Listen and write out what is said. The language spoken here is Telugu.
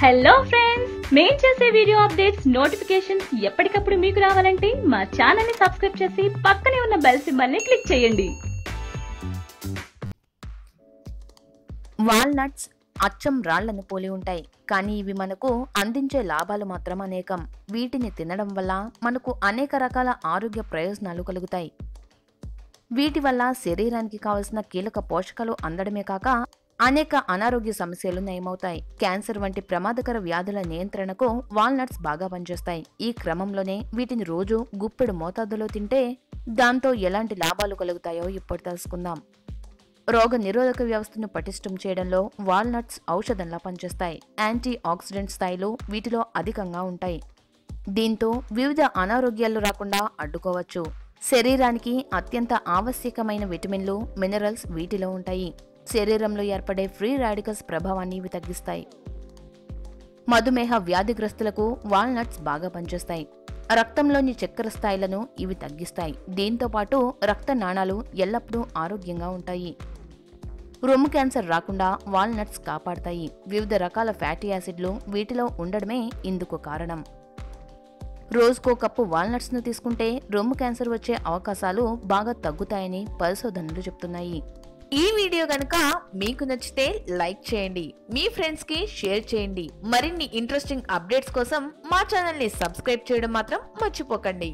హలో ఫ్రెండ్స్ మేం చేసే వీడియో అప్డేట్స్ నోటిఫికేషన్స్ ఎప్పటికప్పుడు మీకు రావాలంటే మా ఛానల్ని సబ్స్క్రైబ్ చేసి పక్కనే ఉన్న బెల్ సింబల్ని క్లిక్ చేయండి. వాల్నట్స్ అచ్చం రాళ్ళను పోలి ఉంటాయి. కానీ ఇవి మనకు అందించే లాభాలు మాత్రం అనేకం. వీటిని తినడం వల్ల మనకు అనేక రకాల ఆరోగ్య ప్రయోజనాలు కలుగుతాయి. వీటి వల్ల శరీరానికి కావలసిన కీలక పోషకాలు అందడమే కాక అనేక అనారోగ్య సమస్యలు నయమవుతాయి. క్యాన్సర్ వంటి ప్రమాదకర వ్యాధుల నియంత్రణకు వాల్నట్స్ బాగా పనిచేస్తాయి. ఈ క్రమంలోనే వీటిని రోజు గుప్పెడు మోతాదులో తింటే దాంతో ఎలాంటి లాభాలు కలుగుతాయో ఇప్పుడు తెలుసుకుందాం. రోగ నిరోధక వ్యవస్థను పటిష్టం చేయడంలో వాల్నట్స్ ఔషధంలా పనిచేస్తాయి. యాంటీ ఆక్సిడెంట్ స్థాయిలు వీటిలో అధికంగా ఉంటాయి. దీంతో వివిధ అనారోగ్యాలు రాకుండా అడ్డుకోవచ్చు. శరీరానికి అత్యంత ఆవశ్యకమైన విటమిన్లు మినరల్స్ వీటిలో ఉంటాయి. శరీరంలో ఏర్పడే ఫ్రీ రాడికల్స్ ప్రభావాన్ని ఇవి తగ్గిస్తాయి. మధుమేహ వ్యాధిగ్రస్తులకు వాల్నట్స్ బాగా పనిచేస్తాయి. రక్తంలోని చక్కెర స్థాయిలను ఇవి తగ్గిస్తాయి. దీంతో పాటు రక్త నాణాలు ఎల్లప్పుడూ ఆరోగ్యంగా ఉంటాయి. రొమ్ము క్యాన్సర్ రాకుండా వాల్నట్స్ కాపాడతాయి. వివిధ రకాల ఫ్యాటీ యాసిడ్లు వీటిలో ఉండడమే ఇందుకు కారణం. రోజుకో కప్పు వాల్నట్స్ను తీసుకుంటే రొమ్ము క్యాన్సర్ వచ్చే అవకాశాలు బాగా తగ్గుతాయని పరిశోధనలు చెప్తున్నాయి. ఈ వీడియో కనుక మీకు నచ్చితే లైక్ చేయండి మీ ఫ్రెండ్స్కి షేర్ చేయండి. మరిన్ని ఇంట్రెస్టింగ్ అప్డేట్స్ కోసం మా ఛానల్ని సబ్స్క్రైబ్ చేయడం మాత్రం మర్చిపోకండి.